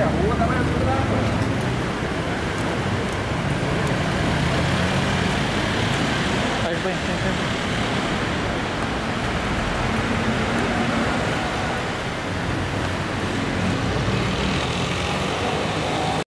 a rua Aí bem, tem tempo.